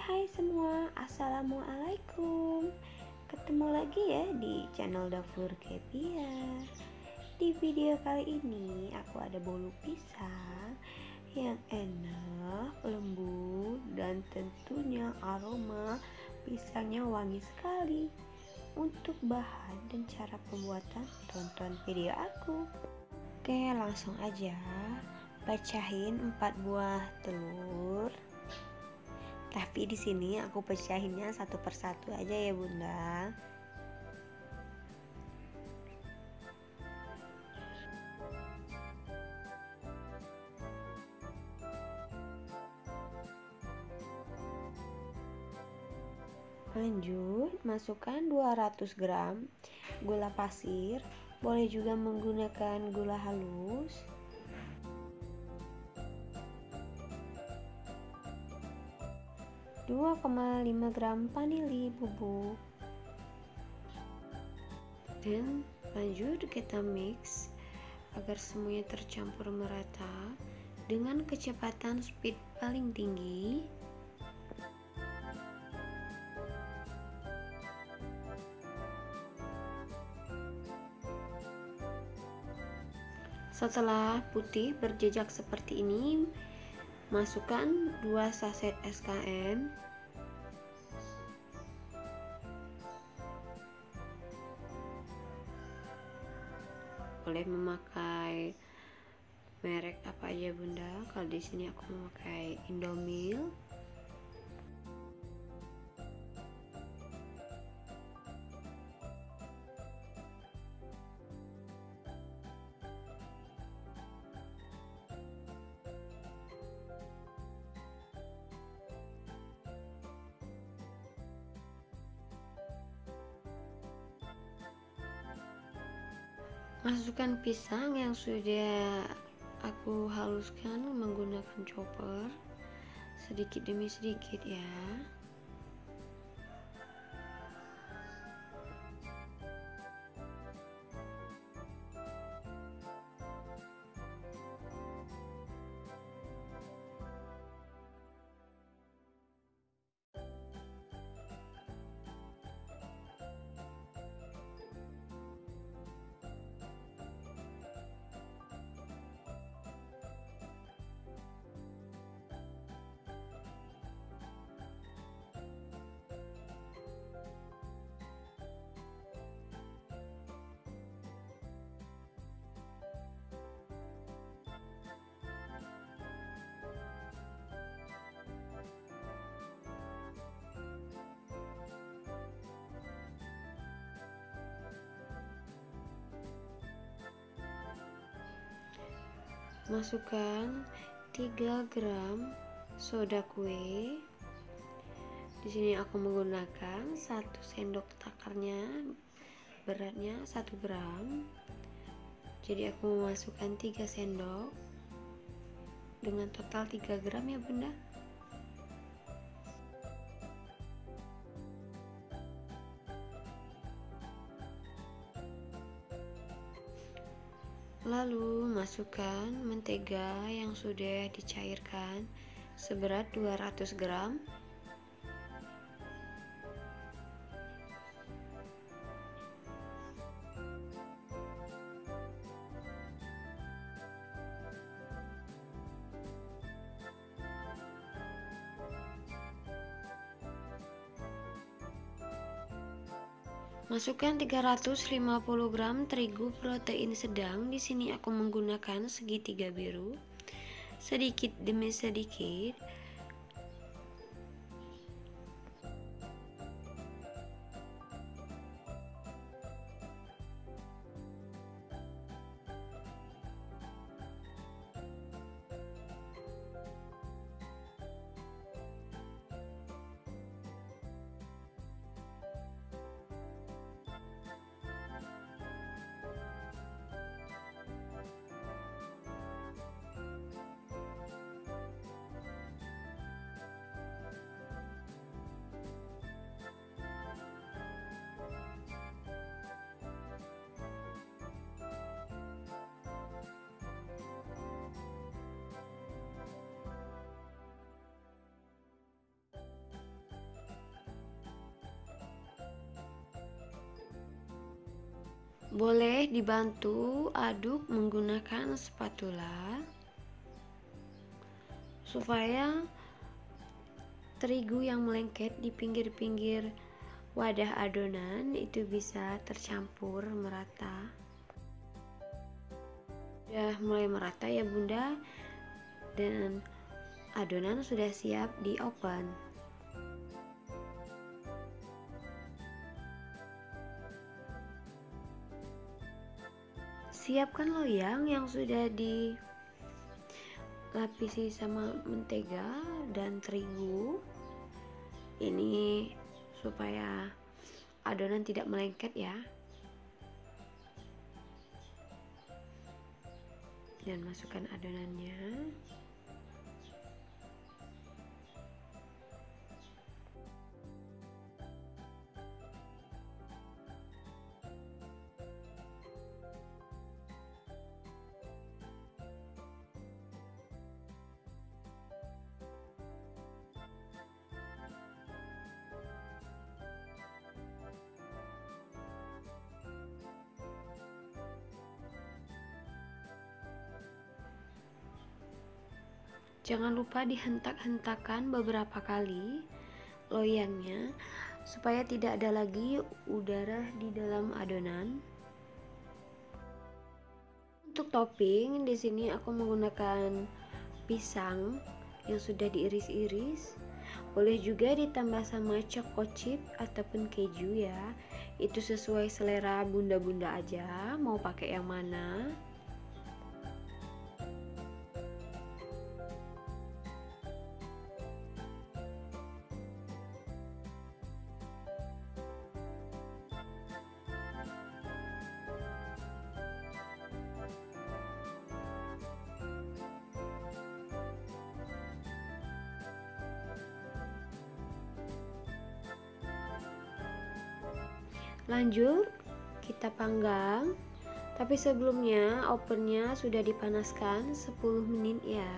hai semua, Assalamualaikum. Ketemu lagi ya di channel Dapur Kepia. Di video kali ini aku ada bolu pisang Yang enak, lembut, dan tentunya aroma pisangnya wangi sekali. Untuk bahan dan cara pembuatan tonton video aku. Oke langsung aja Bacahin 4 buah telur tapi di sini aku pecahinnya satu persatu aja ya bunda. Lanjut masukkan 200 gram gula pasir. Boleh juga menggunakan gula halus 2,5 gram vanili bubuk dan lanjut kita mix agar semuanya tercampur merata dengan kecepatan speed paling tinggi. Setelah putih berjejak seperti ini masukkan 2 saset SKM boleh memakai merek apa aja bunda? Kalau di sini aku memakai Indomil masukkan pisang yang sudah aku haluskan menggunakan chopper sedikit demi sedikit ya masukkan 3 gram soda kue. Di sini aku menggunakan satu sendok takarnya beratnya 1 gram. Jadi aku memasukkan 3 sendok dengan total 3 gram ya bunda Lalu masukkan mentega yang sudah dicairkan seberat 200 gram Masukkan 350 gram terigu protein sedang. Di sini aku menggunakan segitiga biru. Sedikit demi sedikit boleh dibantu aduk menggunakan spatula supaya terigu yang melengket di pinggir-pinggir wadah adonan itu bisa tercampur merata. Sudah mulai merata ya bunda. Dan adonan sudah siap di oven siapkan loyang yang sudah dilapisi sama mentega dan terigu. Ini supaya adonan tidak melengket ya. Dan masukkan adonannya Jangan lupa dihentak-hentakan beberapa kali loyangnya supaya tidak ada lagi udara di dalam adonan. Untuk topping di sini aku menggunakan pisang yang sudah diiris-iris. Boleh juga ditambah sama choco chip ataupun keju ya. Itu sesuai selera bunda-bunda aja, mau pakai yang mana. Lanjut kita panggang. Tapi sebelumnya ovennya sudah dipanaskan 10 menit ya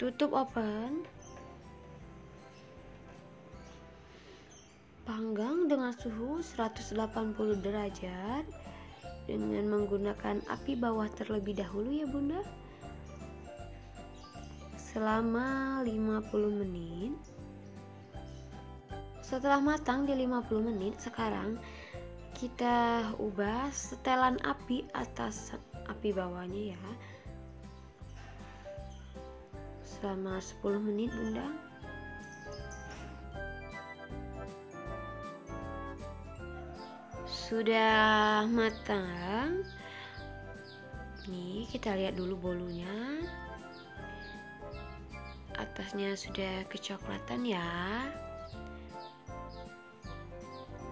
tutup oven. Panggang dengan suhu 180 derajat dengan menggunakan api bawah terlebih dahulu ya bunda. Selama 50 menit. Setelah matang di 50 menit sekarang kita ubah setelan api atas api bawahnya ya selama 10 menit bunda. Sudah matang. Nih kita lihat dulu bolunya. Atasnya sudah kecoklatan ya.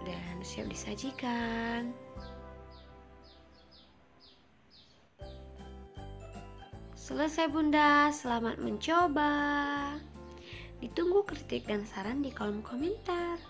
Dan siap disajikan Selesai bunda, selamat mencoba. Ditunggu kritik dan saran di kolom komentar.